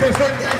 Thank you.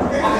아.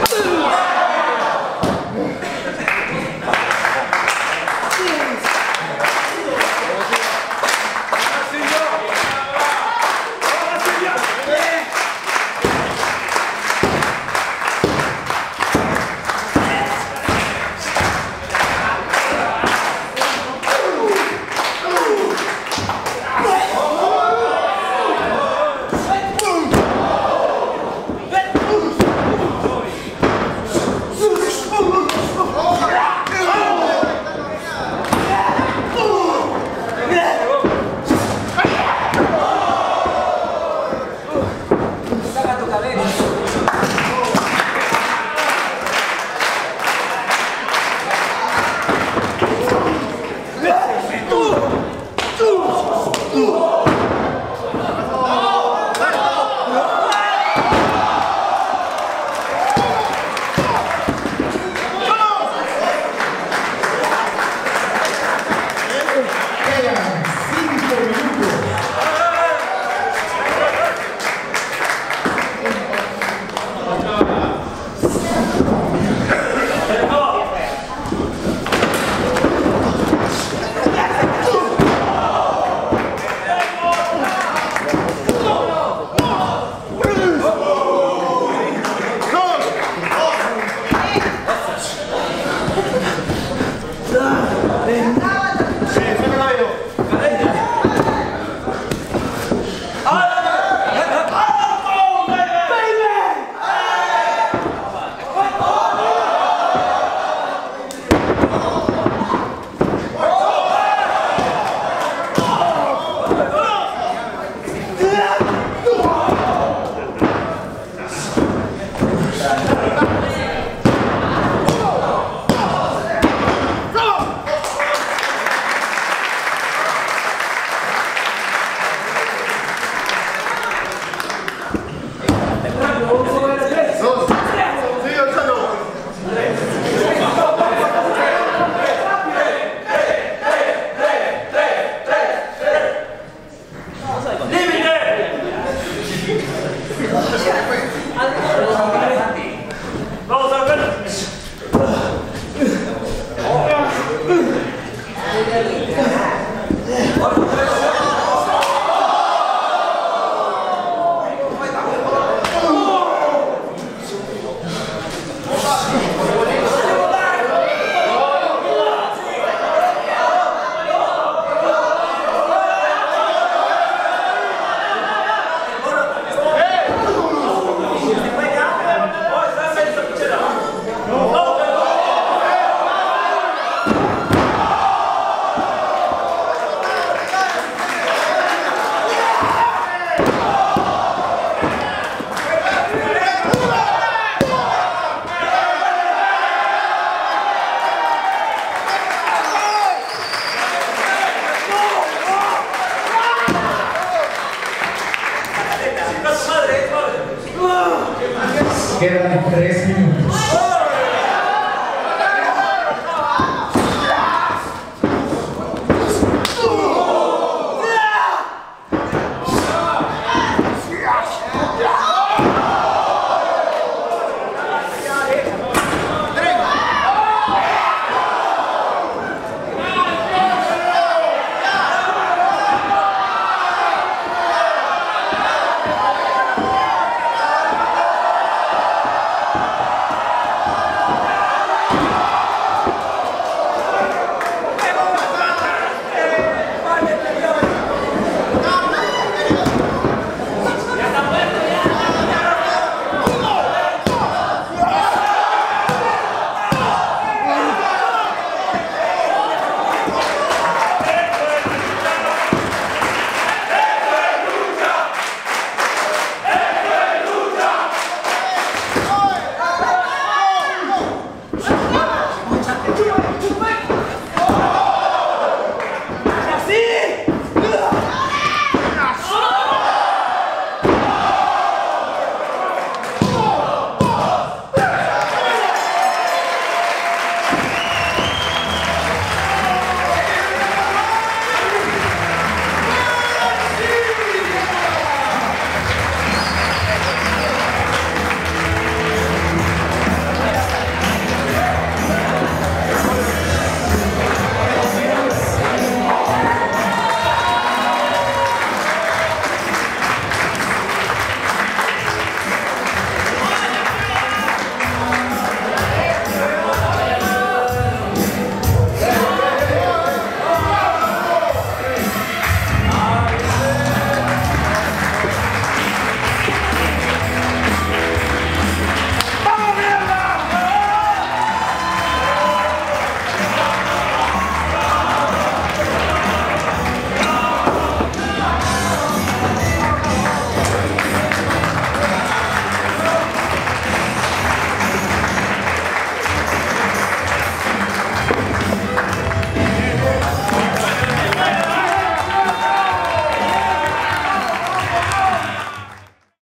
Quedan tres minutos.